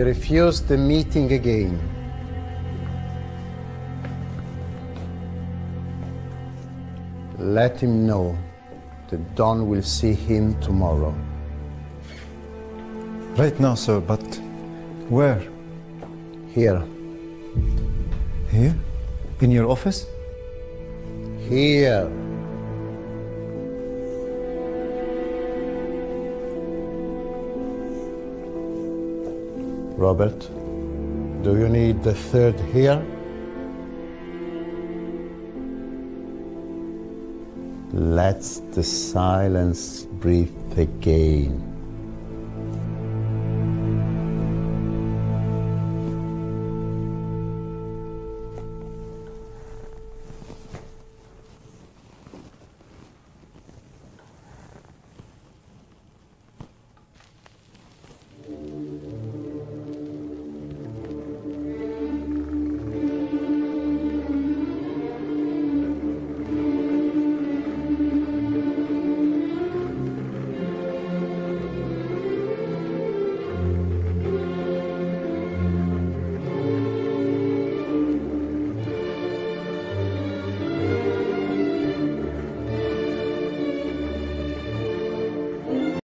He refused the meeting again. Let him know that Don will see him tomorrow. Right now, sir, but where? Here. Here? In your office? Here. Robert, do you need the third here? Let the silence breathe again.